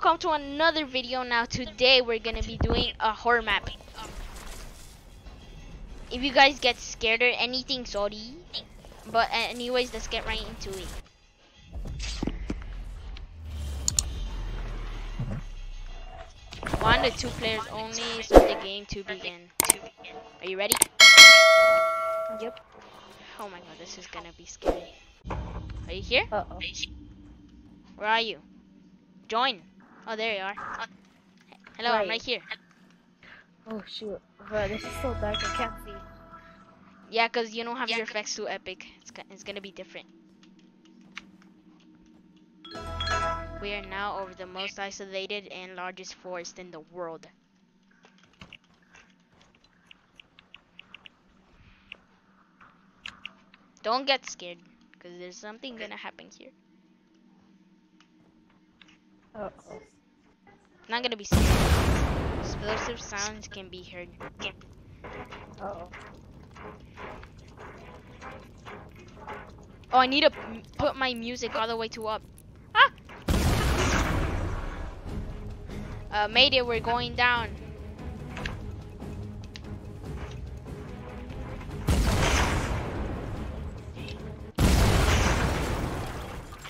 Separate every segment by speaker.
Speaker 1: welcome to another video. Now today we're gonna be doing a horror map. If you guys get scared or anything sorry. But anyways let's get right into it. One to two players only start the game to begin. Are you ready?
Speaker 2: Yep.
Speaker 1: oh my god this is gonna be scary. Are you here?
Speaker 2: Uh oh.
Speaker 1: where are you? Join oh there you are hello i'm
Speaker 2: Right.
Speaker 1: right here
Speaker 2: Oh shoot. Bro, this is so dark. I can't see.
Speaker 1: Yeah, cause you don't have your effects too epic. It's it's gonna be different. We are now over the most isolated and largest forest in the world. Don't get scared, cause there's something gonna happen here.
Speaker 2: Uh oh.
Speaker 1: Not gonna be. Explosive sounds can be heard.
Speaker 2: Uh oh.
Speaker 1: Oh, I need to put my music all the way to up. Ah! Uh, Mayday, we're going down.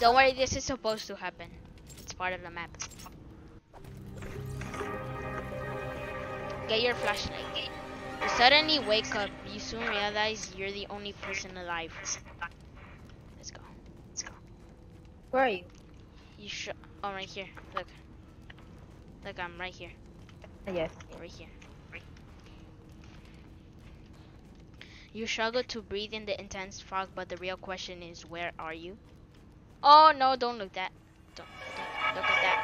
Speaker 1: Don't worry, this is supposed to happen. It's part of the map. Get your flashlight. You suddenly wake up. You soon realize you're the only person alive. Let's go. Let's go.
Speaker 2: Where are you?
Speaker 1: You sh- Oh, right here. Look. Look, I'm right here.
Speaker 2: Yes.
Speaker 1: Right here. You struggle to breathe in the intense fog, but the real question is, where are you? Oh no! Don't look that. Don't, don't look at that.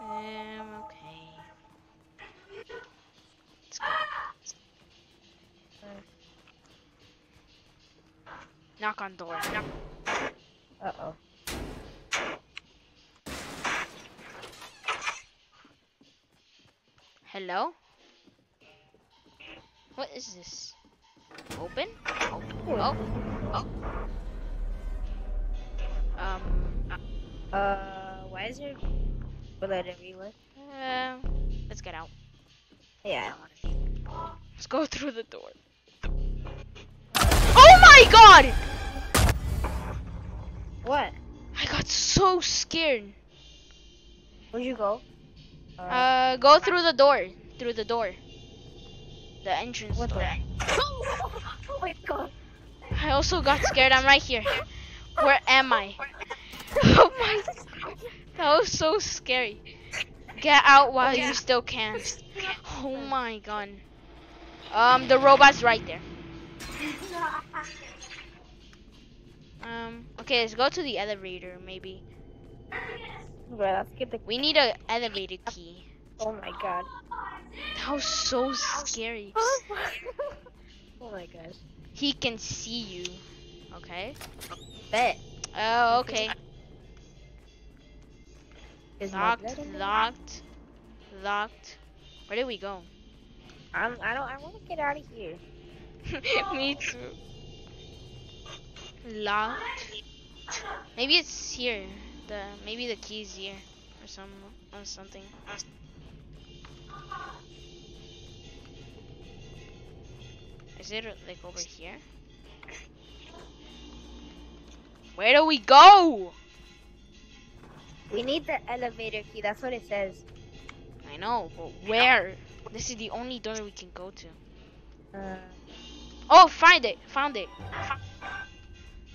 Speaker 1: Um. Okay. Let's go. Knock on door. Knock.
Speaker 2: Uh oh.
Speaker 1: Hello? What is this? Open? Oh. Oh. Oh. Um.
Speaker 2: Uh, why is your bullet everywhere?
Speaker 1: Uh, let's get out.
Speaker 2: Yeah.
Speaker 1: Let's go through the door. Oh my god!
Speaker 2: What?
Speaker 1: I got so scared.
Speaker 2: Where'd you go?
Speaker 1: Uh, go through the door. Through the door. The entrance
Speaker 2: What
Speaker 1: door.
Speaker 2: the? oh my god.
Speaker 1: I also got scared. I'm right here. Where am I? Oh my! That was so scary. Get out while you still can. Oh my god. Um, the robot's right there. Um, okay, let's go to the elevator, maybe.
Speaker 2: Bro, let's skip the.
Speaker 1: We need a elevator key.
Speaker 2: Oh my god.
Speaker 1: That was so scary.
Speaker 2: oh my gosh.
Speaker 1: He can see you. Okay.
Speaker 2: Bet.
Speaker 1: Oh, okay.
Speaker 2: Is
Speaker 1: Locked,
Speaker 2: blood in there?
Speaker 1: locked, locked. Where did we go?
Speaker 2: I'm. I don't. I want to get out of here.
Speaker 1: Me too. Locked. Maybe it's here. The maybe the key's here or some or something. Is it like over here? Where do we go?
Speaker 2: We need the elevator key. That's what it says.
Speaker 1: I know, but where? This is the only door we can go to.
Speaker 2: Uh.
Speaker 1: Oh, find it! Found it.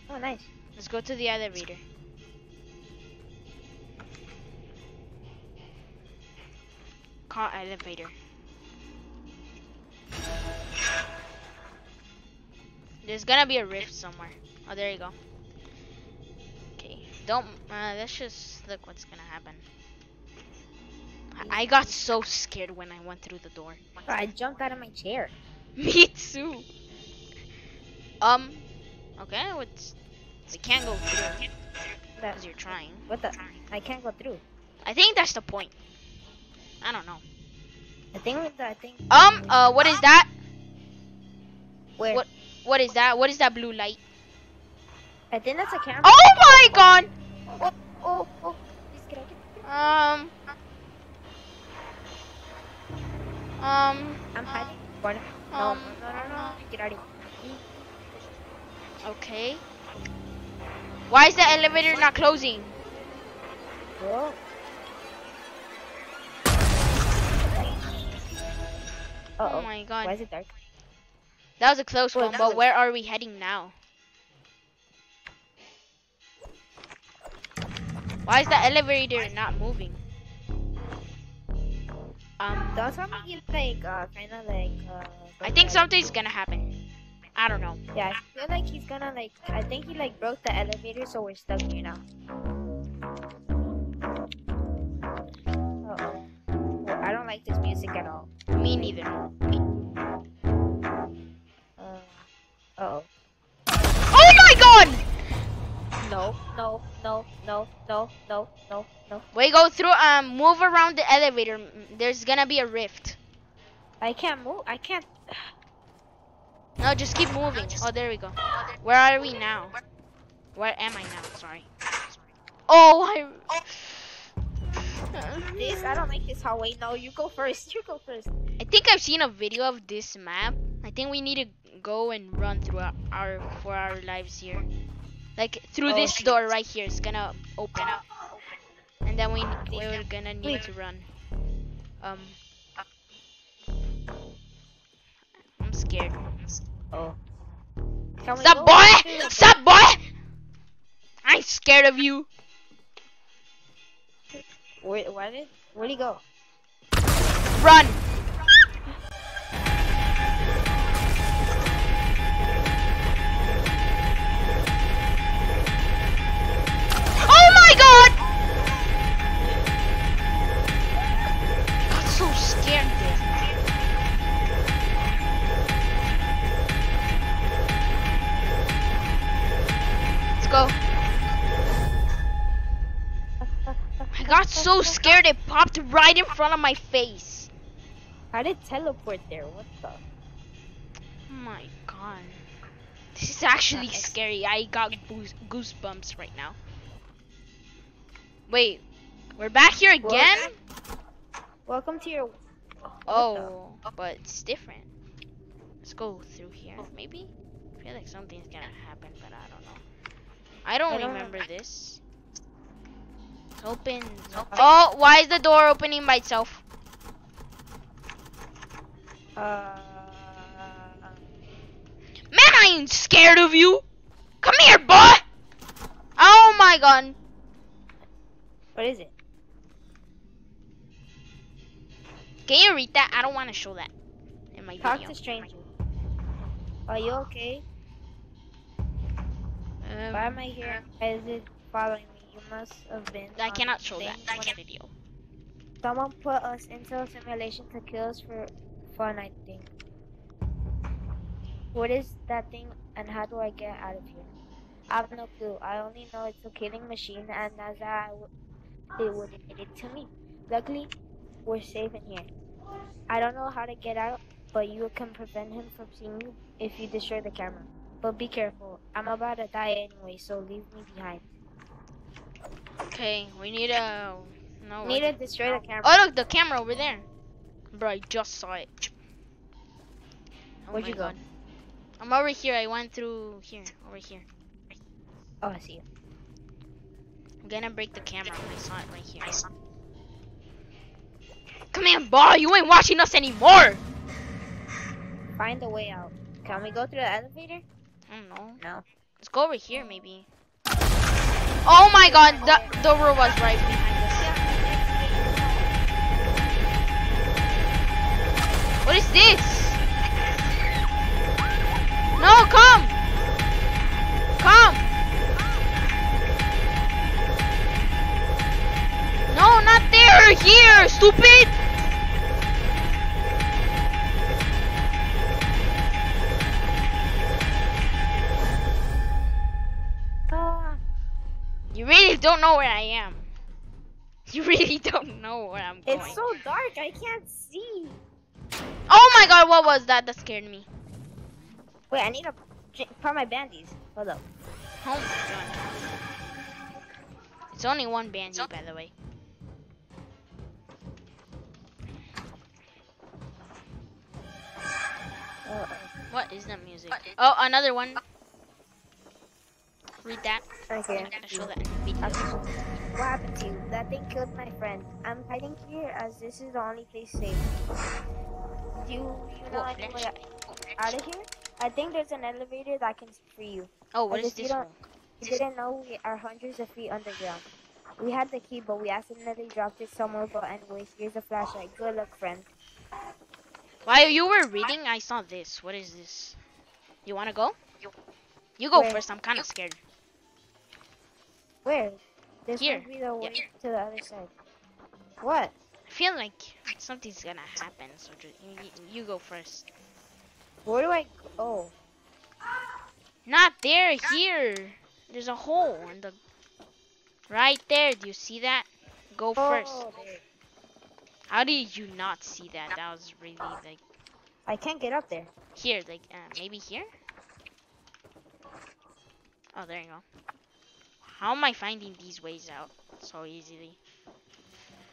Speaker 2: Oh, nice.
Speaker 1: Let's go to the elevator. Call elevator. There's gonna be a rift somewhere. Oh, there you go. Okay, don't. Uh, let's just look what's gonna happen. I- got so scared when I went through the door.
Speaker 2: I jumped out of my chair.
Speaker 1: Me too. Um. Okay, what's we can't go through because you're trying.
Speaker 2: what the? I can't go through.
Speaker 1: I think that's the point. I don't know.
Speaker 2: I think the, I think.
Speaker 1: Um. Uh. What is that?
Speaker 2: Where?
Speaker 1: what- What is that? What is that blue light?
Speaker 2: I think that's a camera.
Speaker 1: Oh my god!
Speaker 2: oh, oh. Out. Get
Speaker 1: Um. Um.
Speaker 2: I'm hiding. Corner. No,
Speaker 1: Um,
Speaker 2: no, no, no, no. Get out of here.
Speaker 1: Okay. Why is the elevator not closing?
Speaker 2: Whoa.
Speaker 1: Oh
Speaker 2: Uh-oh.
Speaker 1: my god.
Speaker 2: Why is it dark?
Speaker 1: That was a close
Speaker 2: Wait,
Speaker 1: one, but where are we heading now? Why is the elevator not moving? Um,
Speaker 2: Don't tell like, uh, kind of like, uh.
Speaker 1: I think something's gonna happen. I don't know.
Speaker 2: Yeah, I feel like he's gonna like. I think he like broke the elevator, so we're stuck here now. Uh oh. Well, I don't like this music at all.
Speaker 1: Me neither.
Speaker 2: Uh oh.
Speaker 1: Oh my god!
Speaker 2: No, no, no, no, no, no, no, no.
Speaker 1: We go through, um, move around the elevator. There's gonna be a rift.
Speaker 2: I can't move. I can't.
Speaker 1: No, just keep moving. Oh, there we go. Where are we now? Where am I now? Sorry. Oh, I.
Speaker 2: This I don't like this hallway. No, you go first. You go first.
Speaker 1: I think I've seen a video of this map. I think we need to go and run through our, our for our lives here. Like through
Speaker 2: Oh,
Speaker 1: this
Speaker 2: okay.
Speaker 1: door right here. It's gonna open. Up. And then we we're gonna need
Speaker 2: Wait.
Speaker 1: to run. Um. I'm scared.
Speaker 2: Oh. Can we
Speaker 1: Stop,
Speaker 2: go
Speaker 1: boy! Stop, boy! I'm scared of you.
Speaker 2: Wait, Where did? Where'd he go?
Speaker 1: Run! So scared it popped right in front of my face.
Speaker 2: How did teleport there? What the?
Speaker 1: Oh my god. This is actually scary. I got goose- goosebumps right now. Wait, we're back here again?
Speaker 2: Welcome to your.
Speaker 1: Oh, but it's different. Let's go through here, maybe? I feel like something's gonna happen, but I don't know. I don't
Speaker 2: I don't
Speaker 1: remember this. Open. Oh, why is the door opening by itself?
Speaker 2: Uh.
Speaker 1: Man, I ain't scared of you. Come here, boy. Oh my god.
Speaker 2: What is it?
Speaker 1: Can you read that? I don't want to show that in my
Speaker 2: Talk
Speaker 1: video.
Speaker 2: to stranger. Are you okay?
Speaker 1: Um,
Speaker 2: Why am I here? Why is it following me? You must have been.
Speaker 1: I cannot show that
Speaker 2: thing
Speaker 1: in
Speaker 2: when
Speaker 1: the video.
Speaker 2: Someone put us into a simulation to kill us for fun, I think. What is that thing and how do I get out of here? I have no clue. I only know it's a killing machine and as I w- it would admit it to me. Luckily, we're safe in here. I don't know how to get out, but you can prevent him from seeing you if you destroy the camera. But be careful. I'm about to die anyway, so leave me behind.
Speaker 1: Okay, we need a. No.
Speaker 2: We Need
Speaker 1: I-
Speaker 2: to destroy the camera.
Speaker 1: Oh look, the camera over there. Bro, I just saw it. Oh
Speaker 2: Where'd you go?
Speaker 1: God. I'm over here. I went through here. Over here.
Speaker 2: Oh, I see you.
Speaker 1: I'm gonna break the camera. I saw it right here. Come here, boy. You ain't watching us anymore.
Speaker 2: Find a way out. Can we go through the elevator?
Speaker 1: I don't know.
Speaker 2: No.
Speaker 1: Let's go over here, maybe. Oh my God, the the was right behind us. What is this? No, come! Come! No, not there! Here, stupid! Don't know where I am. You really don't know where I'm going.
Speaker 2: it's so dark. I can't see.
Speaker 1: oh my god, what was that? That scared me.
Speaker 2: Wait, I need to put my bandies. Hold up.
Speaker 1: Oh my god. It's only one bandy, by the way.
Speaker 2: Uh,
Speaker 1: What is that music? Oh, another one. Read that.
Speaker 2: okay.
Speaker 1: I'm gonna show that in the video.
Speaker 2: Okay. What happened to you? That thing killed my friend. I'm hiding here as this is the only place safe. Do you, you know any way out of here? I think there's an elevator that can free you.
Speaker 1: Oh, what
Speaker 2: you
Speaker 1: this one?
Speaker 2: We didn't know we are hundreds of feet underground. We had the key, but we accidentally dropped it somewhere. But anyways, here's a flashlight. Good luck, friend.
Speaker 1: While you were reading, I saw this. What is this? You wanna go? You go
Speaker 2: Where?
Speaker 1: first. I'm kind of scared.
Speaker 2: Where? This
Speaker 1: Here.
Speaker 2: might be the way
Speaker 1: Yeah.
Speaker 2: to the other side. What?
Speaker 1: I feel like something's gonna happen. So just, you, you go first.
Speaker 2: Where do I go?
Speaker 1: Oh not there. Here. There's a hole in the. Right there. Do you see that? Go first.
Speaker 2: Oh, there.
Speaker 1: How did you not see that? That was really like
Speaker 2: I can't get up there.
Speaker 1: here. Like uh, maybe here. Oh, there you go. How am I finding these ways out so easily?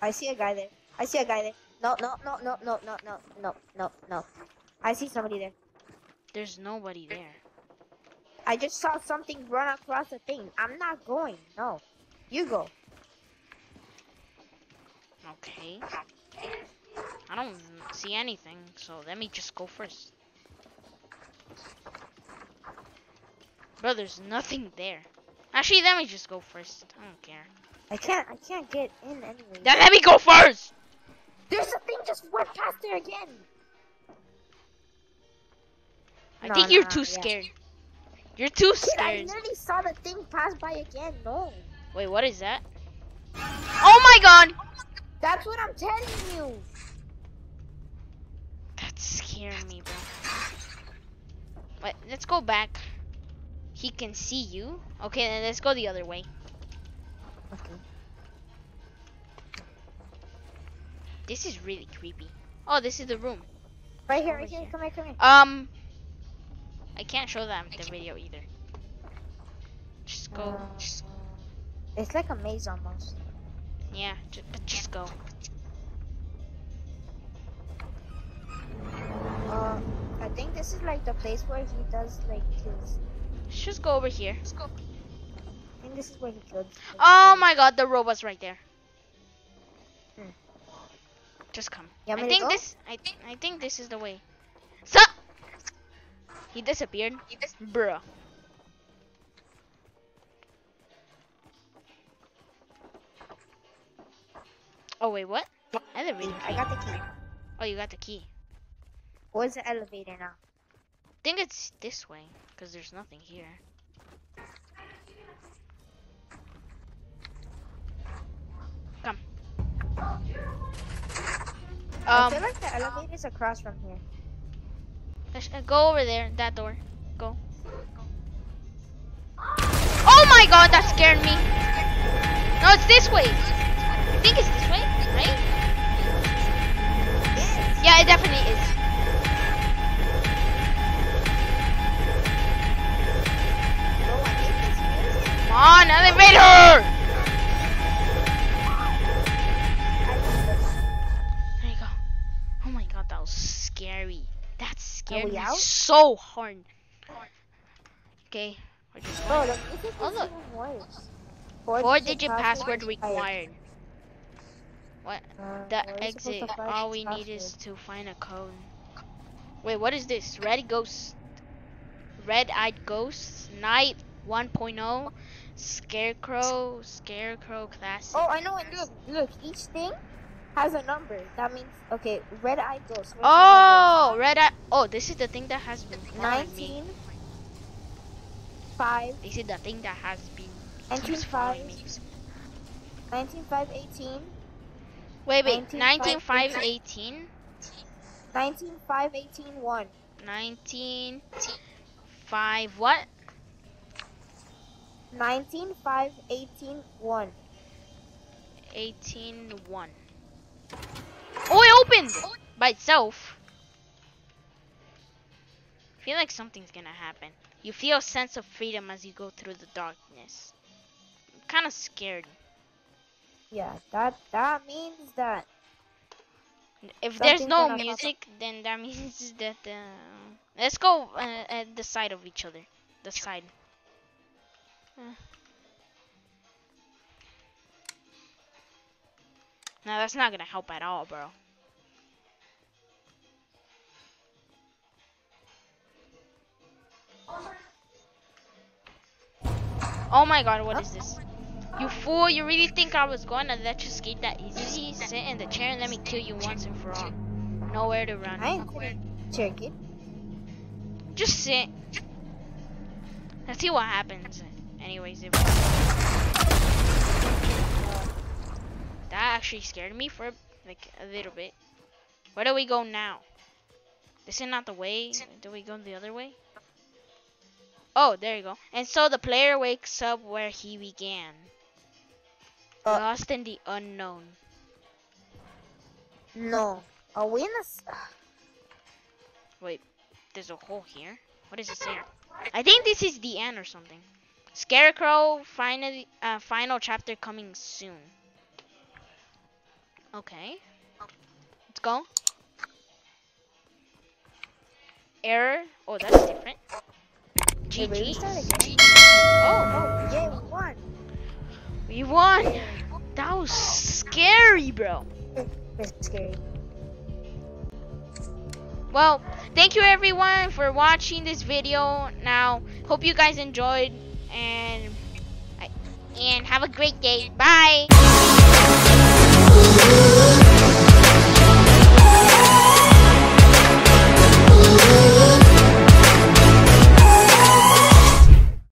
Speaker 2: I see a guy there. I see a guy there. No, no, no, no, no, no, no, no, no, no. I see somebody there.
Speaker 1: There's nobody there.
Speaker 2: I just saw something run across the thing. I'm not going. No. You go.
Speaker 1: Okay. I don't see anything, so let me just go first. Bro, there's nothing there. Actually, let me just go first. I don't care.
Speaker 2: I can't. I can't get in anyway.
Speaker 1: Then let me go first!
Speaker 2: There's a thing just went past there again.
Speaker 1: I
Speaker 2: No,
Speaker 1: think you're
Speaker 2: no,
Speaker 1: too
Speaker 2: yeah.
Speaker 1: scared. You're too
Speaker 2: Kid, I
Speaker 1: scared.
Speaker 2: literally saw the thing pass by again. No.
Speaker 1: Wait, what is that? Oh my god!
Speaker 2: That's what I'm telling you.
Speaker 1: That's scaring me, bro. Wait, let's go back. He can see you. Okay, then let's go the other way.
Speaker 2: Okay.
Speaker 1: This is really creepy. Oh, this is the room.
Speaker 2: Right here,
Speaker 1: Over
Speaker 2: right here.
Speaker 1: here.
Speaker 2: Come here, come here.
Speaker 1: Um, I can't show them the video either. Just go.
Speaker 2: Uh, it's like a maze almost.
Speaker 1: Yeah, just, but just go.
Speaker 2: Uh, I think this is like the place where he does like kills.
Speaker 1: Let's just go over here.
Speaker 2: I think this is where he killed.
Speaker 1: Oh my god, the robot's right there.
Speaker 2: Hmm.
Speaker 1: Just come. I think
Speaker 2: go?
Speaker 1: this. I think. I think this is the way. Stop. He disappeared. Bruh. Oh wait, what? Elevator.
Speaker 2: I got the key.
Speaker 1: Oh, you got the key.
Speaker 2: Where's the elevator now?
Speaker 1: I think it's this way, cause there's nothing here. Come. Um, I
Speaker 2: feel like the elevator's across from here.
Speaker 1: let's- uh, go over there, that door. Go. Oh my god, that scared me. No, it's this way. I think it's this way, right? Yeah, it definitely is. On, elevator!
Speaker 2: Love this.
Speaker 1: There you go. Oh my god, that was scary. That scared me
Speaker 2: out?
Speaker 1: so hard. Okay. we're just
Speaker 2: Bro,
Speaker 1: going.
Speaker 2: the music
Speaker 1: Oh, look.
Speaker 2: even.
Speaker 1: Four digit password required. What?
Speaker 2: Uh,
Speaker 1: The
Speaker 2: we're supposed to
Speaker 1: exit. All we need is to find a code. Wait, what is this? Red Ghost. Red Eyed Ghost. Night 1.0. Scarecrow. Scarecrow Classic.
Speaker 2: Oh, I know. Look, look. Each thing has a number. That means okay. Red eye ghost. Where's the
Speaker 1: Oh, Red Eye. Oh, this is the thing that has been
Speaker 2: number?
Speaker 1: following me.
Speaker 2: 19, 5,
Speaker 1: This is the thing that has been
Speaker 2: 19,
Speaker 1: keeps
Speaker 2: 5,
Speaker 1: me.
Speaker 2: 19, 5, 18,
Speaker 1: Wait, wait.
Speaker 2: 19,
Speaker 1: 19, 5,
Speaker 2: 5,
Speaker 1: 18.
Speaker 2: 19, 5, 18, 1.
Speaker 1: 19, 5, what?
Speaker 2: 19, 5, 18, 1.
Speaker 1: 18, 1. Oh, it opened by itself. I feel like something's gonna happen. You feel a sense of freedom as you go through the darkness. I'm kind of scared.
Speaker 2: Yeah, that that means that
Speaker 1: If there's no music, then that means that uh, let's go uh, at the side of each other. The side. No, that's not gonna help at all, bro. Oh my god, what is this? You fool, you really think I was going to let you skate that easy? Sit in the chair and let me kill you once and for all. Nowhere to run.
Speaker 2: I ain't it.
Speaker 1: Just sit. Let's see what happens. Anyways, if that actually scared me for like a little bit. Where do we go now? This is not the way. Do we go the other way? Oh, there you go. And so the player wakes up where he began.
Speaker 2: Uh.
Speaker 1: Lost in the unknown.
Speaker 2: No. Are we in
Speaker 1: Wait, there's a hole here. What does it say? I think this is the end or something. Scarecrow finally uh, final chapter coming soon. Okay. Let's go. Error. Oh, that's different. GG. Oh,
Speaker 2: Oh, yeah, we won.
Speaker 1: we won. That was scary, bro.
Speaker 2: It's scary.
Speaker 1: Well, thank you everyone for watching this video. Now, hope you guys enjoyed and and have a great day. Bye.